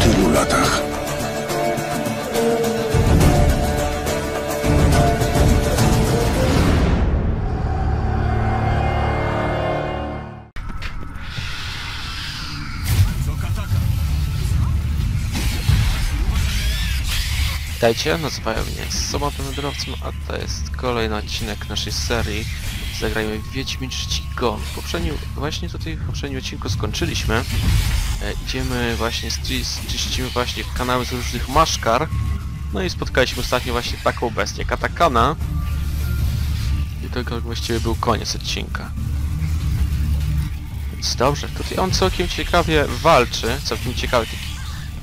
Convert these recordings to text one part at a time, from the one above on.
tylu latach. Witajcie, nazywają mnie Sobotę Wędrowcem, a to jest kolejny odcinek naszej serii Zagrajmy w Wiedźmin III Gon. W poprzednim, właśnie tutaj w poprzednim odcinku skończyliśmy. E, idziemy właśnie, czyścimy właśnie kanały z różnych maszkar. No i spotkaliśmy ostatnio właśnie taką bestię, Katakana. I to właściwie był koniec odcinka. Więc dobrze, tutaj on całkiem ciekawie walczy, całkiem ciekawy taki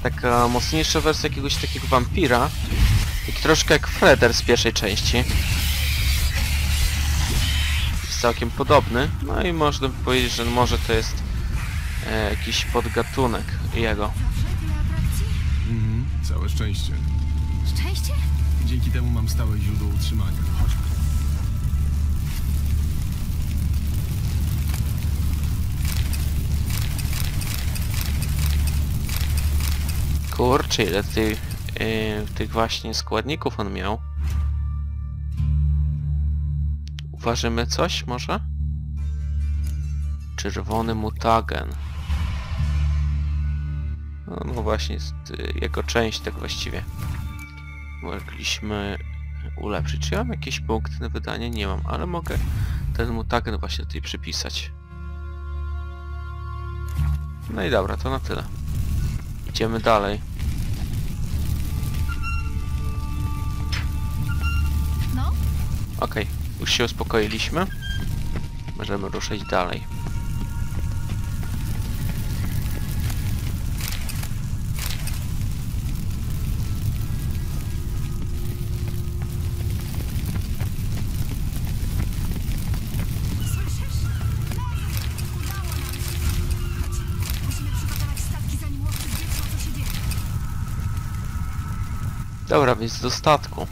taka mocniejsza wersja jakiegoś takiego wampira. Taki troszkę jak Freder z pierwszej części. Jest całkiem podobny. No i można powiedzieć, że może to jest e, jakiś podgatunek jego. Mhm, całe szczęście. Szczęście? Dzięki temu mam stałe źródło utrzymania. Chodźmy. Kurczę, ile tych, e, tych właśnie składników on miał. Uważymy coś może? Czerwony mutagen. No, no właśnie, jest jego część tak właściwie. Mogliśmy ulepszyć. Czy ja mam jakieś punkty na wydanie? Nie mam, ale mogę ten mutagen właśnie tutaj przypisać. No i dobra, to na tyle. Idziemy dalej. No, Okej, już się uspokoiliśmy. Możemy ruszyć dalej. Dobra, więc do statku.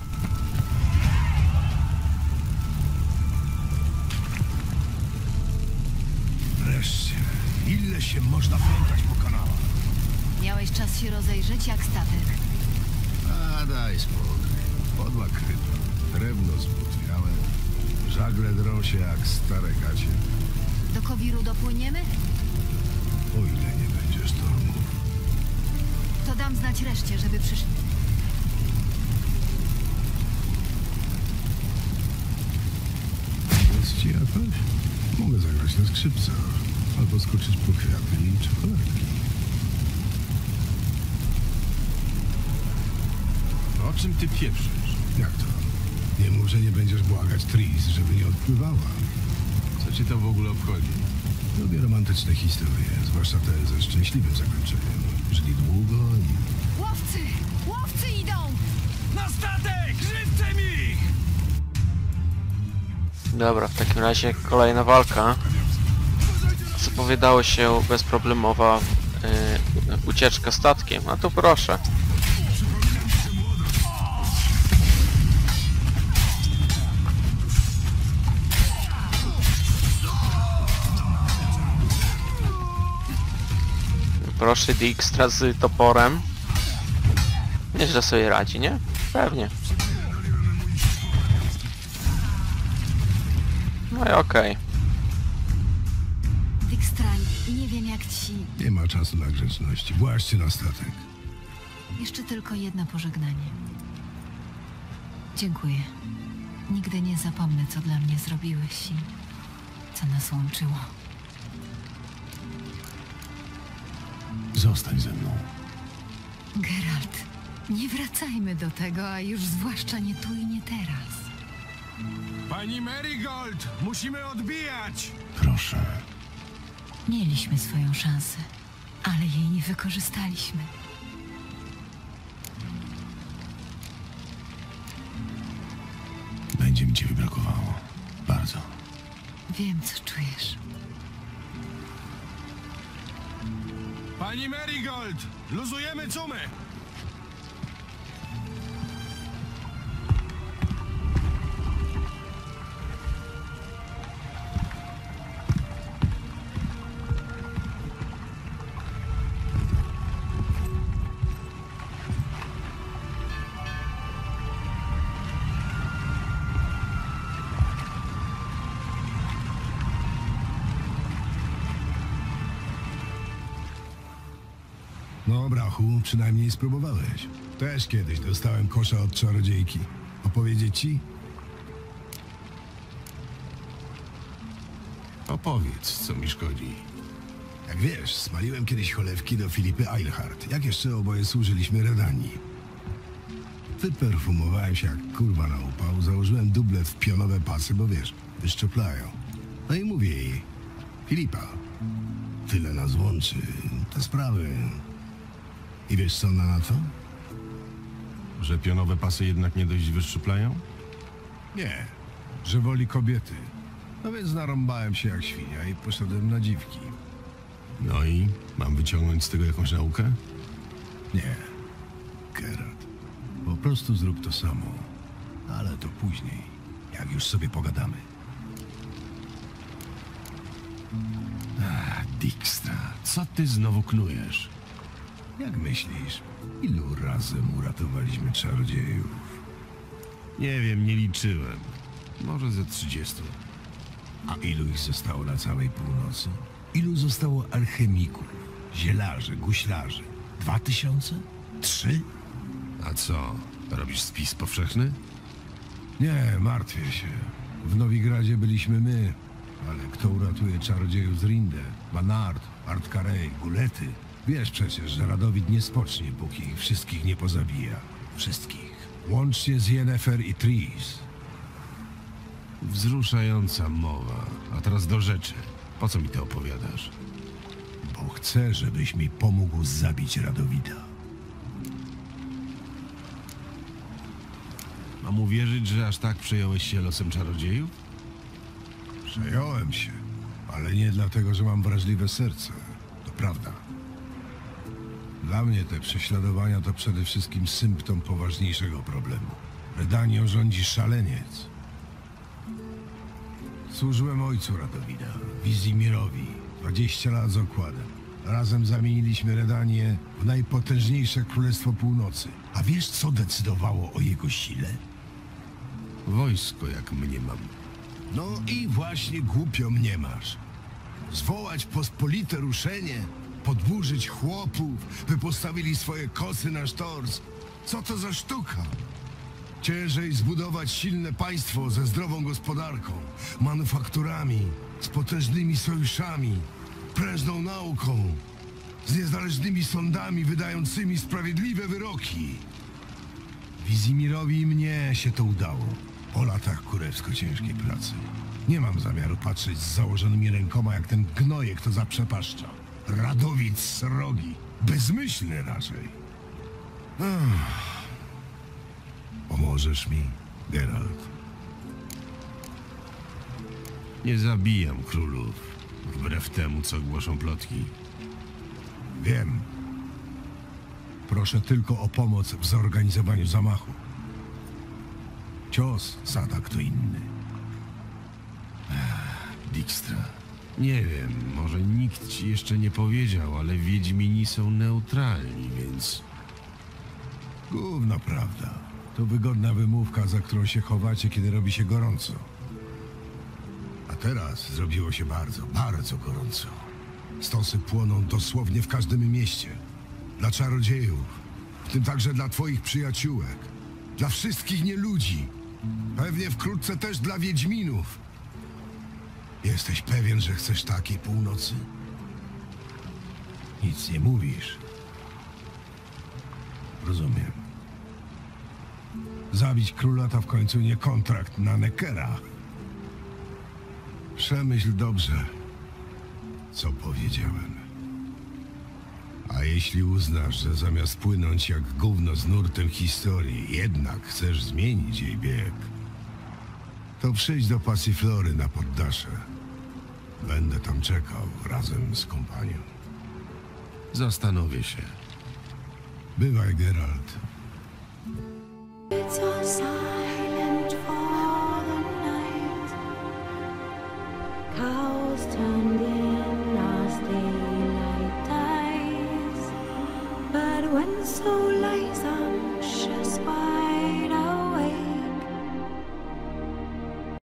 Wreszcie. Ile się można plątać po kanałach? Miałeś czas się rozejrzeć jak statek. A daj spokój. Podła kryta. Drewno zbutwiałe. Żagle drą się jak stare gacie. Do Kowiru dopłyniemy? O ile nie będzie sztormów. To dam znać reszcie, żeby przyszli. Ci? Mogę zagrać na skrzypcach. Albo skoczyć po kwiaty i czekoladki. O czym ty pieprzysz? Jak to? Nie mów, że nie będziesz błagać Tris, żeby nie odpływała. Co cię to w ogóle obchodzi? Lubię romantyczne historie, zwłaszcza te ze szczęśliwym zakończeniem. Żyli długo i... Łowcy! Łowcy idą! Na statek! Dobra, w takim razie kolejna walka. Zapowiadało się bezproblemowa yy, ucieczka statkiem. A to proszę. Proszę Dijkstra z toporem. Nieźle sobie radzi, nie? Pewnie. No i okej. Dijkstra, nie wiem jak ci... Nie ma czasu na grzeczności. Właźcie na statek. Jeszcze tylko jedno pożegnanie. Dziękuję. Nigdy nie zapomnę, co dla mnie zrobiłeś i co nas łączyło. Zostań ze mną. Geralt, nie wracajmy do tego, a już zwłaszcza nie tu i nie teraz. Pani Marigold! Musimy odbijać! Proszę. Mieliśmy swoją szansę, ale jej nie wykorzystaliśmy. Będzie mi ciebie brakowało. Bardzo. Wiem, co czujesz. Pani Marigold! Luzujemy cumy! No, brachu, przynajmniej spróbowałeś. Też kiedyś dostałem kosza od czarodziejki. Opowiedzieć ci? Opowiedz, co mi szkodzi. Jak wiesz, smaliłem kiedyś cholewki do Filipy Eilhart, jak jeszcze oboje służyliśmy Redanii. Wyperfumowałem się jak kurwa na upał, założyłem dublet w pionowe pasy, bo wiesz, wyszczeplają. No i mówię jej, Filipa, tyle nas łączy, te sprawy. I wiesz co ona na to? Że pionowe pasy jednak nie dość wyszczuplają? Nie, że woli kobiety. No więc narąbałem się jak świnia i poszedłem na dziwki. No i mam wyciągnąć z tego jakąś naukę? Nie, Gerard. Po prostu zrób to samo. Ale to później, jak już sobie pogadamy. Dijkstra, co ty znowu knujesz? Jak myślisz, ilu razem uratowaliśmy czarodziejów? Nie wiem, nie liczyłem. Może ze 30. A ilu ich zostało na całej północy? Ilu zostało alchemików, zielarzy, guślarzy? Dwa tysiące? Trzy? A co? Robisz spis powszechny? Nie, martwię się. W Nowigradzie byliśmy my, ale kto uratuje czarodziejów z Rinde? Banard, Art Carey, Gulety? Wiesz przecież, że Radowid nie spocznie, póki ich wszystkich nie pozabija. Wszystkich. Łącznie z Yennefer i Tris. Wzruszająca mowa. A teraz do rzeczy. Po co mi to opowiadasz? Bo chcę, żebyś mi pomógł zabić Radowida. Mam uwierzyć, że aż tak przejąłeś się losem czarodziejów? Przejąłem się, ale nie dlatego, że mam wrażliwe serce. To prawda. Dla mnie te prześladowania to przede wszystkim symptom poważniejszego problemu. Redanią rządzi szaleniec. Służyłem ojcu Radowida, Wizimirowi, 20 lat z okładem. Razem zamieniliśmy Redanię w najpotężniejsze królestwo północy. A wiesz, co decydowało o jego sile? Wojsko, jak mnie mam. No i właśnie głupio mnie masz. Zwołać pospolite ruszenie, podburzyć chłopów, by postawili swoje kosy na sztorc. Co to za sztuka? Ciężej zbudować silne państwo ze zdrową gospodarką, manufakturami, z potężnymi sojuszami, prężną nauką, z niezależnymi sądami wydającymi sprawiedliwe wyroki. Wizimirowi i mnie się to udało. Po latach kurewsko ciężkiej pracy. Nie mam zamiaru patrzeć z założonymi rękoma, jak ten gnojek to zaprzepaszcza. Radowid srogi. Bezmyślny raczej. Pomożesz mi, Geralt? Nie zabijam królów. Wbrew temu, co głoszą plotki. Wiem. Proszę tylko o pomoc w zorganizowaniu zamachu. Cios zada kto inny. Dijkstra. Nie wiem, może nikt ci jeszcze nie powiedział, ale Wiedźmini są neutralni, więc... Gówno prawda. To wygodna wymówka, za którą się chowacie, kiedy robi się gorąco. A teraz zrobiło się bardzo, bardzo gorąco. Stosy płoną dosłownie w każdym mieście. Dla czarodziejów, w tym także dla twoich przyjaciółek. Dla wszystkich nieludzi. Pewnie wkrótce też dla Wiedźminów. Jesteś pewien, że chcesz takiej północy? Nic nie mówisz. Rozumiem. Zabić króla to w końcu nie kontrakt na Neckera. Przemyśl dobrze, co powiedziałem. A jeśli uznasz, że zamiast płynąć jak gówno z nurtem historii, jednak chcesz zmienić jej bieg, to przyjdź do Pasiflory na poddasze. Będę tam czekał razem z kompanią. Zastanowię się. Bywaj, Geralt.